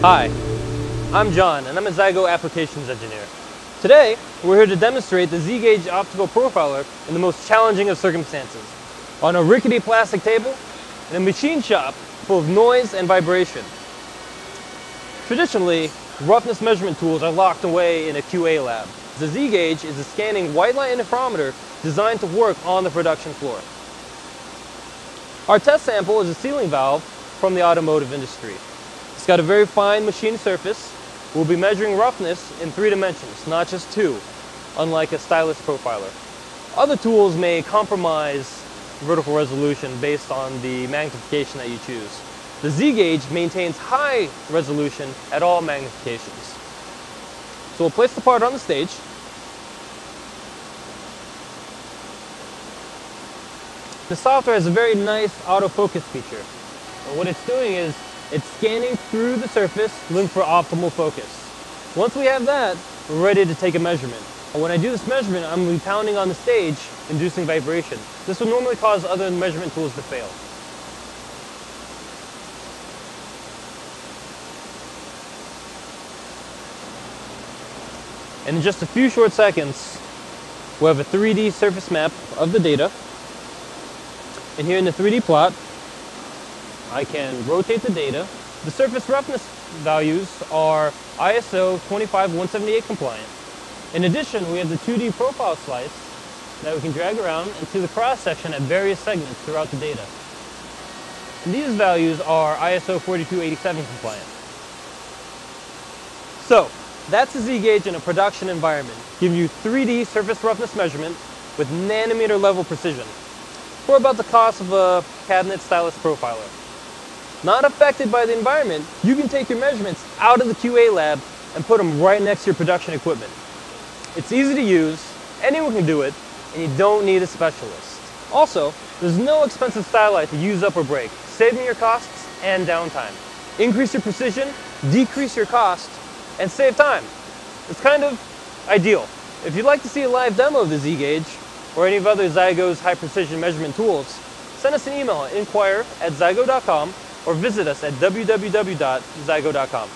Hi, I'm John and I'm a Zygo Applications Engineer. Today, we're here to demonstrate the ZeGage optical profiler in the most challenging of circumstances. On a rickety plastic table in a machine shop full of noise and vibration. Traditionally, roughness measurement tools are locked away in a QA lab. The ZeGage is a scanning white light interferometer designed to work on the production floor. Our test sample is a sealing valve from the automotive industry. It's got a very fine machine surface. We'll be measuring roughness in three dimensions, not just two, unlike a stylus profiler. Other tools may compromise vertical resolution based on the magnification that you choose. The ZeGage maintains high resolution at all magnifications. So we'll place the part on the stage. The software has a very nice autofocus feature. And what it's doing is it's scanning through the surface looking for optimal focus. Once we have that, we're ready to take a measurement. When I do this measurement, I'm going to be pounding on the stage, inducing vibration. This would normally cause other measurement tools to fail. And in just a few short seconds, we'll have a 3D surface map of the data. And here in the 3D plot, I can rotate the data. The surface roughness values are ISO 25178 compliant. In addition, we have the 2D profile slice that we can drag around and see the cross section at various segments throughout the data. And these values are ISO 4287 compliant. So, that's the ZeGage in a production environment, giving you 3D surface roughness measurement with nanometer level precision for about the cost of a cabinet stylus profiler not affected by the environment, you can take your measurements out of the QA lab and put them right next to your production equipment. It's easy to use, anyone can do it, and you don't need a specialist. Also, there's no expensive stylite to use up or break, saving your costs and downtime. Increase your precision, decrease your cost, and save time. It's kind of ideal. If you'd like to see a live demo of the ZeGage, or any of other Zygo's high precision measurement tools, send us an email at inquire at zygo.com or visit us at www.zygo.com.